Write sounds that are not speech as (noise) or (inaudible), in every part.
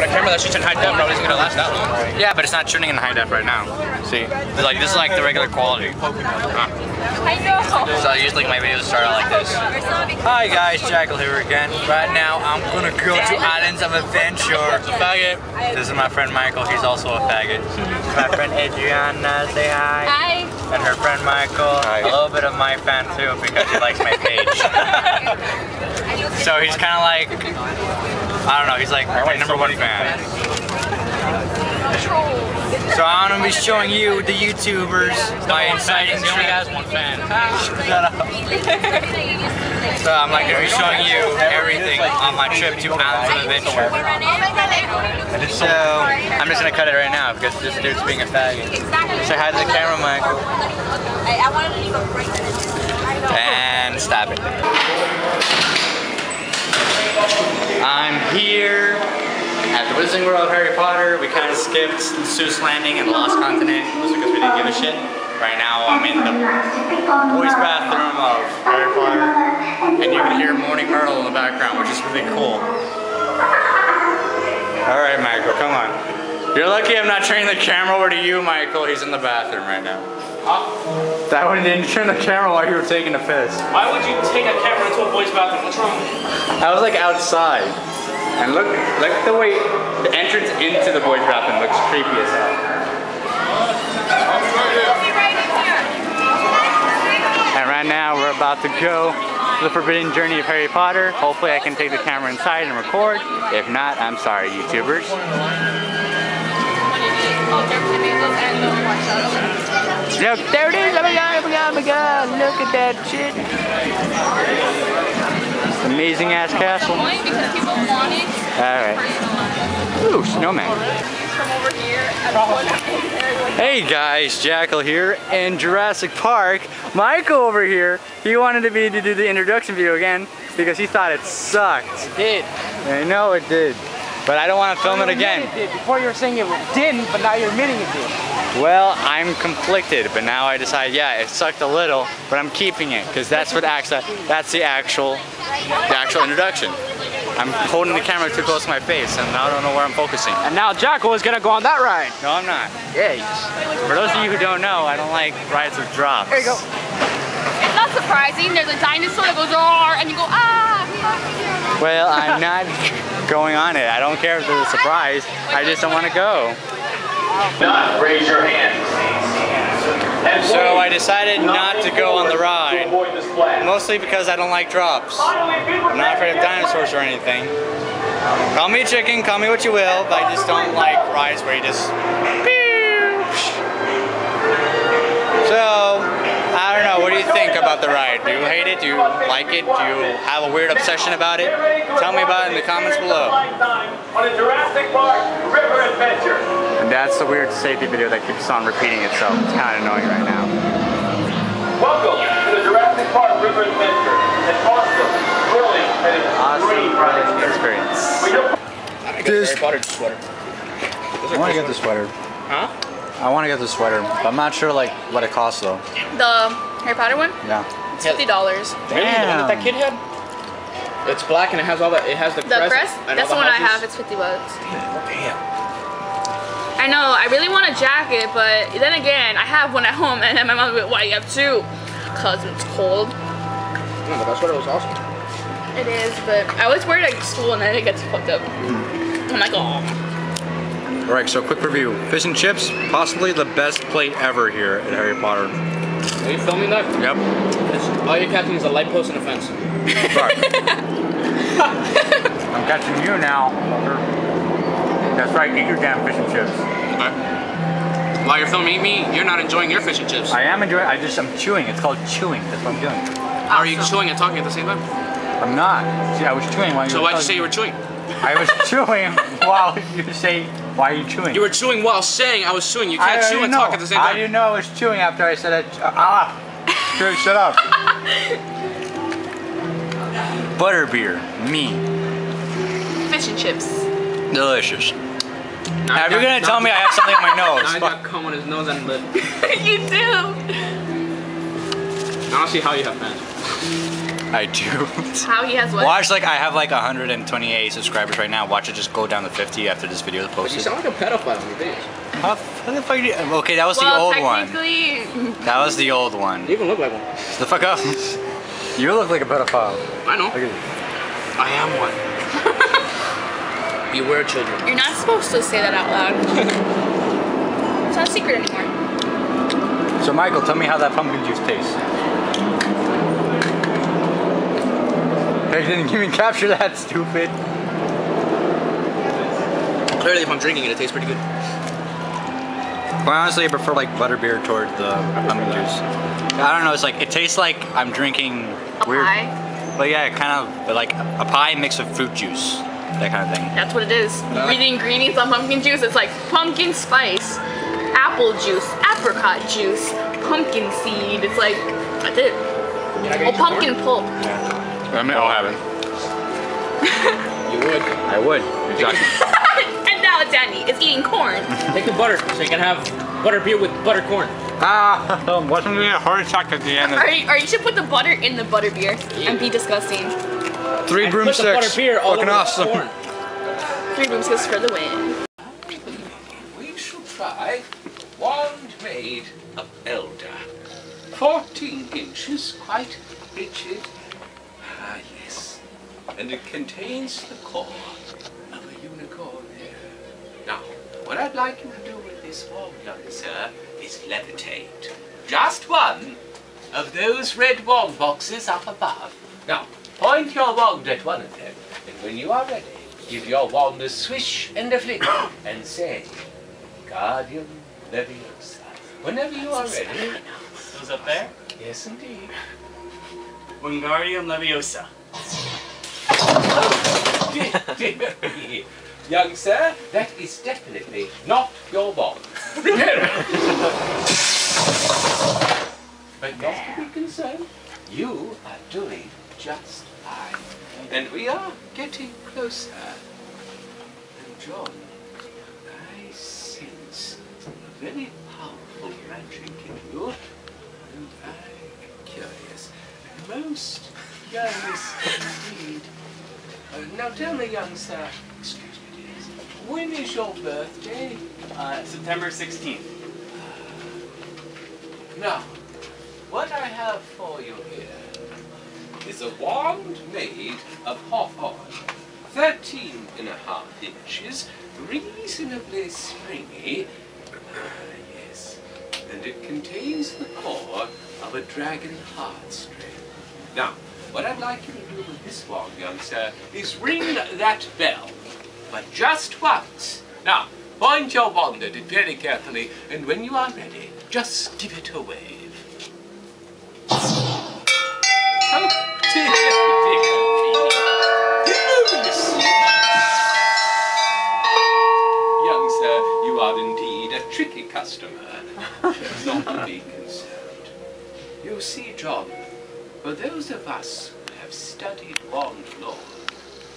But a camera that shoots in high def probably isn't gonna last that long. Yeah, but it's not shooting in high def right now. See, It's like this is like the regular quality. I know. So usually my videos start out like this. Hi guys, Jackal here again. Right now I'm gonna go to Islands of Adventure. Faggot. This is my friend Michael. He's also a faggot. my friend Adriana, say hi. Hi. And her friend Michael. A little bit of my fan too because he likes my page. (laughs) so he's kind of like, I don't know. He's like my number one fan. So I'm gonna be showing you the YouTubers my inciting He only has one fan. Shut up. So I'm like gonna be showing you everything on my trip to Islands of Adventure. So I'm just gonna cut it right now because this dude's being a faggot. Say hi to the camera, Michael. I wanted to leave a break. And stop it. I'm here at the Wizarding World of Harry Potter. We kind of skipped Seuss Landing and the Lost Continent just because we didn't give a shit. Right now I'm in the boys' bathroom of Harry Potter, and you can hear Moaning Myrtle in the background, which is really cool. All right, Michael, come on. You're lucky I'm not turning the camera over to you, Michael. He's in the bathroom right now. That one didn't turn the camera while you were taking a piss. Why would you take a camera into a boy's bathroom? What's wrong? I was like outside. And look, look the way the entrance into the boys' bathroom looks creepy as hell. And right now we're about to go to the Forbidden Journey of Harry Potter. Hopefully I can take the camera inside and record. If not, I'm sorry, YouTubers. Look, there it is! Oh my god, oh my god, oh my god! Look at that shit! Amazing ass castle. Because people wanted Alright. Ooh, snowman. from over here. at Hey guys, Jackal here in Jurassic Park. Michael over here, he wanted to be to do the introduction video again because he thought it sucked. It did. I know it did, but I don't want to film it again. It did. Before you were saying it didn't, but now you're admitting it did. Well, I'm conflicted, but now I decide, yeah, it sucked a little, but I'm keeping it because that's what acts. That's the actual, the actual introduction. I'm holding the camera too close to my face, and I don't know where I'm focusing. And now Jackal is gonna go on that ride. No, I'm not. Yeah. For those of you who don't know, I don't like rides with drops. There you go. It's not surprising. There's a dinosaur that goes roar, and you go ah. Well, I'm not going on it. I don't care if there's a surprise. I just don't want to go. Not raise your hand. And So I decided not to go on the ride. avoid the splash. Mostly because I don't like drops. I'm not afraid of dinosaurs or anything. Call me a chicken, call me what you will, but I just don't like rides where you just. So, think about the ride? Do you hate it? Do you like it? Do you have a weird obsession about it? Tell me about it in the comments below. On a Jurassic Park River Adventure. And that's the weird safety video that keeps on repeating itself. It's kind of annoying right now. Welcome to the Jurassic Park River Adventure. An awesome, thrilling, and extreme ride experience. We don't This- Harry Potter sweater. I want to get the sweater. Huh? I want to get the sweater, but I'm not sure like what it costs though. The Harry Potter one, Yeah. fifty dollars. Really? The one that that kid had? It's black and it has all that. It has the, The crest. crest? and That's all the one I have. It's fifty bucks. Damn. I know. I really want a jacket, but then again, I have one at home, (laughs) and then my mom like, "Why you have two?" Cause it's cold. No, but that sweater was awesome. It is, but I always wear it at school, and then it gets fucked up. Mm. I'm like, oh. Alright, so quick review. Fish and chips, possibly the best plate ever here at Harry Potter. Are you filming that? Yep. It's, all you're catching is a light post and a fence. Sorry. (laughs) I'm catching you now. That's right, eat your damn fish and chips. While you're filming me, you're not enjoying your fish and chips. I am enjoying I just I'm chewing. It's called chewing. That's what I'm doing. Are you chewing and talking at the same time? I'm not. See, I was chewing while you So were why'd you say you were chewing? I was (laughs) chewing while you say why are you chewing? You were chewing while saying I was chewing. You can't I chew didn't and know. talk at the same I time. didn't know I was chewing after I said it. Ah! Dude, shut up. (laughs) Butterbeer, me, Fish and chips. delicious. Now Now, if you're gonna got- tell me I have something on my (laughs) Now nose, he's got cum on his nose and lip. (laughs) you do. I don't see how you have fans. I do. (laughs) How he has what? Watch like I have like 128 subscribers right now. Watch it just go down to 50 after this video is posted. You sound like a pedophile in your videos. How how the fuck you- Okay, that was the old one. (laughs) That was the old one. You even look like one. The fuck up. You look like a pedophile. I know. Look at you. I am one. (laughs) Beware children. you're not supposed to say that out loud. it's not a secret anymore. So Michael, tell me how that pumpkin juice tastes. Hey, (laughs) didn't even capture that, stupid. Clearly, if I'm drinking it, it tastes pretty good. Well, honestly, I prefer like butterbeer toward the pumpkin juice. I don't know. It's like it tastes like I'm drinking A weird. pie. But yeah, kind of like a pie mixed with fruit juice, that kind of thing. That's what it is. You read the ingredients on pumpkin juice. It's like pumpkin spice, apple juice, apricot juice, pumpkin seed. It's like that's it. Oh, pumpkin pulp. I mean, I'll have it. You would. I would. Exactly. (laughs) and now it's Danny is eating corn. Take the butter so you can have butter beer with butter corn. ah, (laughs) wasn't me a heart attack at the end. Or, or you should put the butter in the butter beer and be disgusting. Three And put the butter beer all over the corn. Three broomsticks for the win. We shall try wand made of elder. 14 inches, quite rigid. And it contains the core of a unicorn hair. Now, what I'd like you to do with this wand, young sir, is levitate. Just one of those red wand boxes up above. Now, point your wand at one of them, and when you are ready, give your wand a swish and a flick, (coughs) and say, Wingardium Leviosa. Whenever you are ready. Those up there? Yes, indeed. Wingardium Leviosa. (laughs) Young sir, that is definitely not your wand. but not to be concerned, you are doing just fine. And we are getting closer. And John, I sense a very powerful magic in you. And I'm curious. Most curious indeed. Uh, now tell me, young sir, excuse me, dears, when is your birthday? Uh, September 16th. Now, what I have for you here is a wand made of hawthorn, 13 and a half inches, reasonably springy. Ah, yes, and it contains the core of a dragon heartstring. Now, what I'd like you to do with this wand, young sir, is ring that bell, but just once. Now, point your wand at it very carefully, and when you are ready, just give it a wave. Oh, dear, dear. Yes. Young sir, you are indeed a tricky customer. Not to be concerned. You see, John, for those of us who have studied wand lore,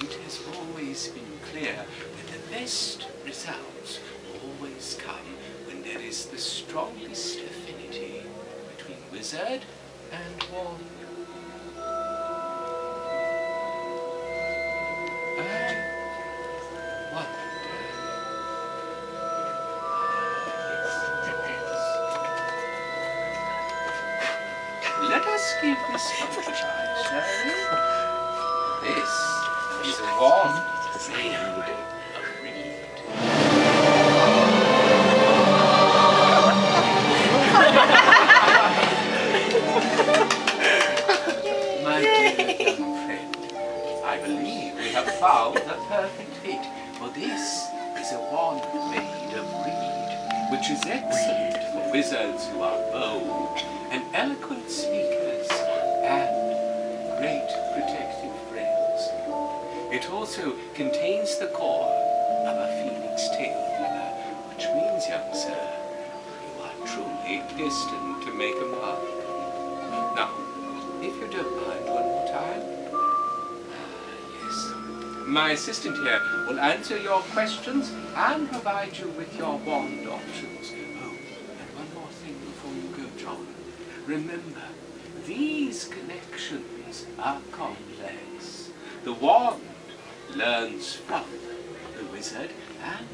it has always been clear that the best results always come when there is the strongest affinity between wizard and wand. This is a wand made of reed. My dear friend, I believe we have found the perfect fit, for this is a wand made of reed, which is excellent for wizards who are bold and eloquent It also contains the core of a phoenix tail feather, which means, young sir, you are truly destined to make a mark. Now, if you don't mind one more time. Ah, yes. My assistant here will answer your questions and provide you with your wand options. Oh, and one more thing before you go, John. Remember, these connections are complex. The wand learns from the wizard, and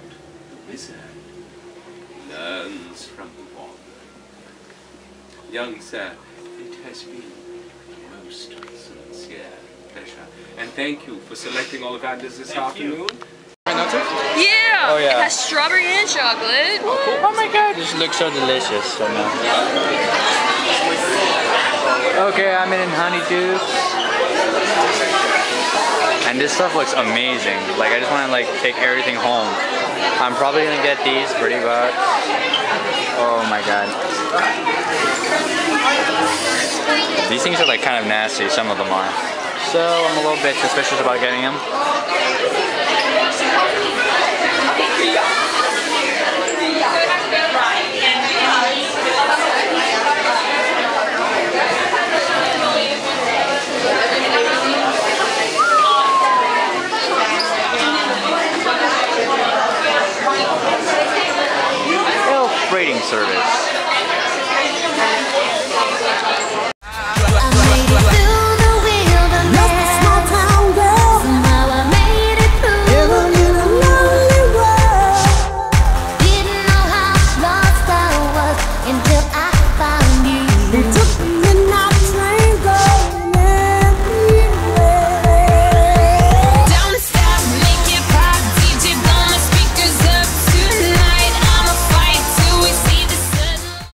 the wizard learns from the wand. Young sir, it has been a most sincere pleasure. And thank you for selecting Ollivanders this afternoon. Yeah. Oh, yeah. It has strawberry and chocolate. Oh, oh my god, this looks so delicious right now. Okay, I'm in Honeydukes. And this stuff looks amazing. Like I just want to like take everything home. I'm probably gonna get these, Bertie Bott's. Oh my god. These things are like kind of nasty, some of them are. So I'm a little bit suspicious about getting them.